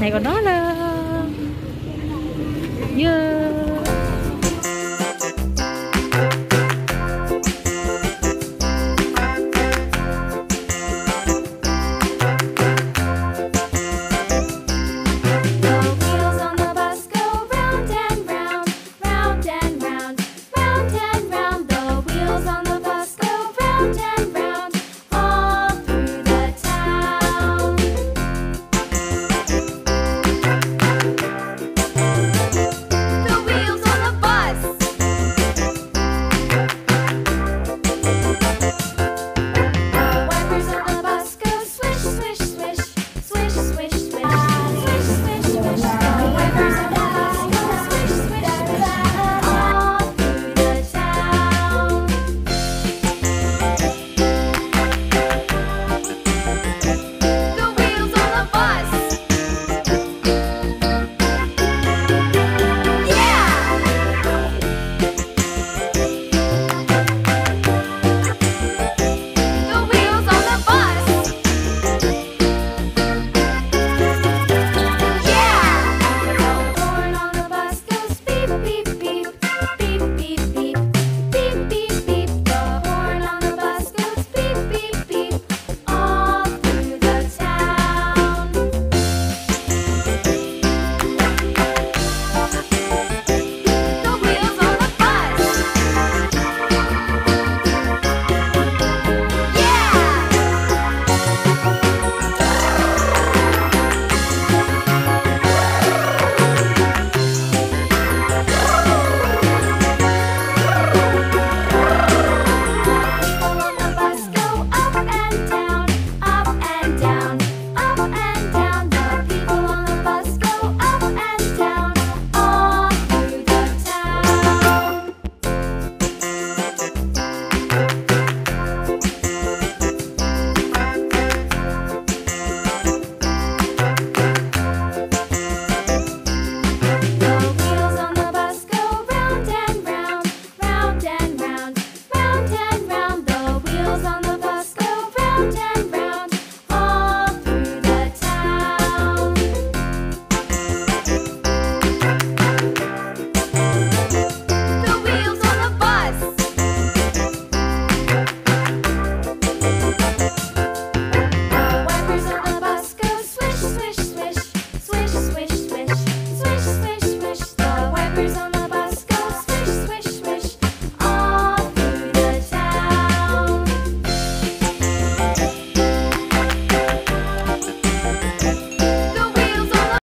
này còn đó là yeah. down.